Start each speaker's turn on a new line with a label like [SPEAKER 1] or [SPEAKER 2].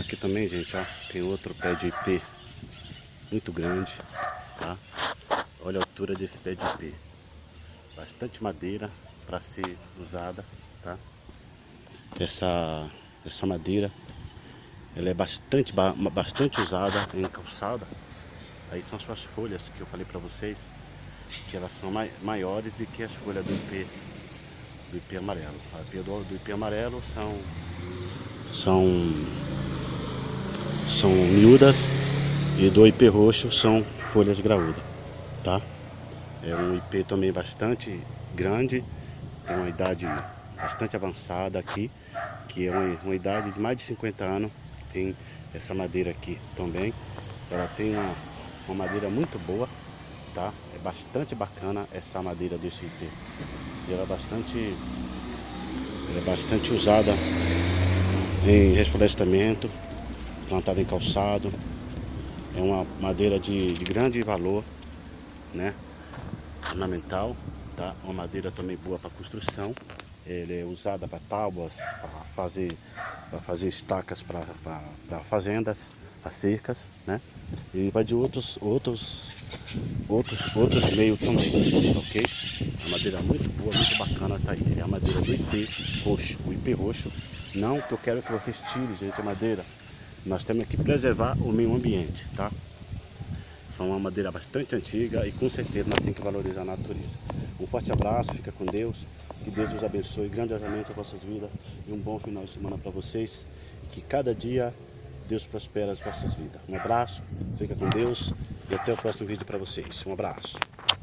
[SPEAKER 1] Aqui também, gente, ó, tem outro pé de IP muito grande, tá? Olha a altura desse pé de IP. Bastante madeira para ser usada, tá? Essa, essa madeira, ela é bastante, bastante usada em calçada. Aí são suas folhas que eu falei para vocês, que elas são maiores do que as folhas do IP, do IP amarelo. A IP do, do IP amarelo são, são, são miúdas e do IP roxo são folhas graúdas, tá? É um IP também bastante grande, tem uma idade bastante avançada aqui, que é uma, uma idade de mais de 50 anos, tem essa madeira aqui também. Ela tem uma, uma madeira muito boa, tá? É bastante bacana essa madeira desse IP. Ela é bastante, ela é bastante usada em reflorestamento, plantada em calçado, é uma madeira de, de grande valor, né? Ornamental, tá? Uma madeira também boa para construção. Ele é usada para tábuas, para fazer, para fazer estacas para fazendas, para cercas, né? E vai de outros, outros, outros, outros meios também, ok? A madeira muito boa, muito bacana tá aí. É a madeira do IP roxo, o IP roxo. Não que eu quero que vocês tirem, gente, a madeira nós temos que preservar o meio ambiente, tá? São uma madeira bastante antiga e com certeza nós temos que valorizar a natureza. Um forte abraço, fica com Deus, que Deus os abençoe grandiosamente as vossas vidas e um bom final de semana para vocês. Que cada dia Deus prospere as vossas vidas. Um abraço, fica com Deus e até o próximo vídeo para vocês. Um abraço.